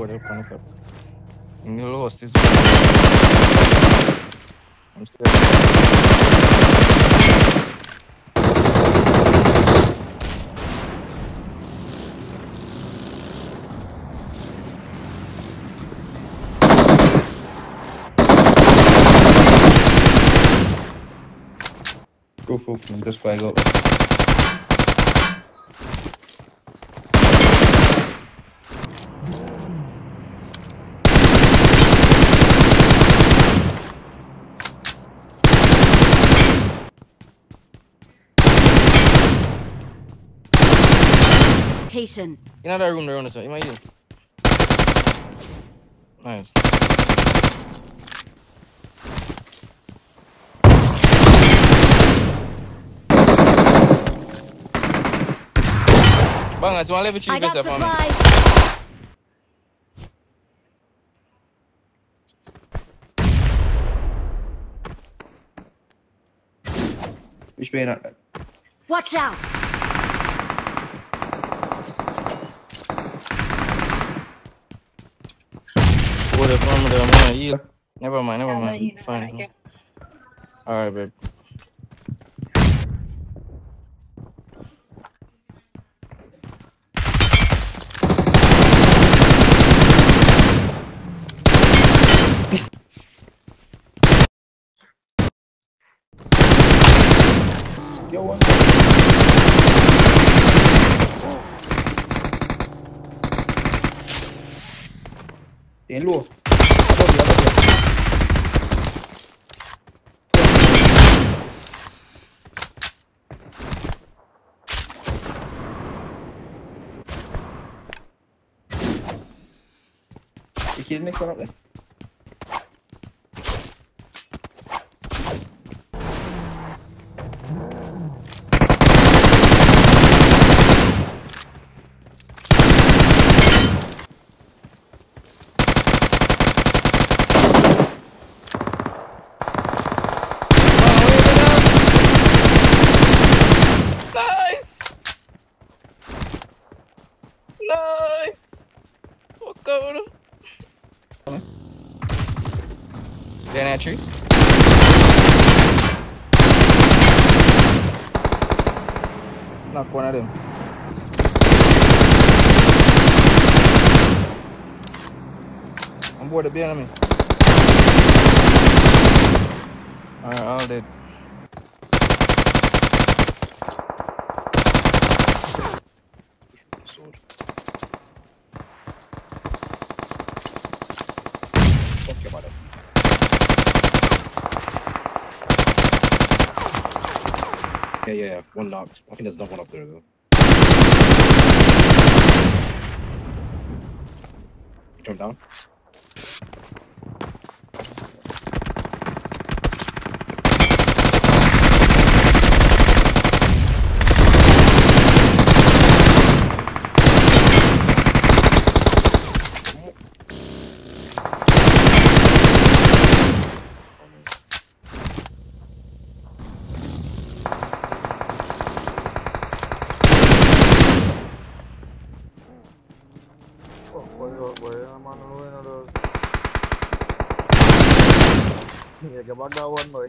Up on the top. You lost this. I'm still. Go for him, just flag up. Location. In another room around this way. You might use. Nice. Bang, so one level three I got vessel for me. supplies. Which way not? Watch out. Board up on me there, I'm gonna heal. Never mind, never mind. Fine. Alright, babe. Yo, one. Tem low. Above you, above you. You kill the next one up there. Nice! Nice! Fuck out. Then that tree. Knock one of them. I'm bored of being on me. Alright, all dead. Yeah, yeah, yeah. One knocked. I think there's another one up there though. You jump down. Fuck, boy, oh, boy, I'm on the way now, though. Yeah, get back that one, boy.